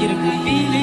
get a good feeling.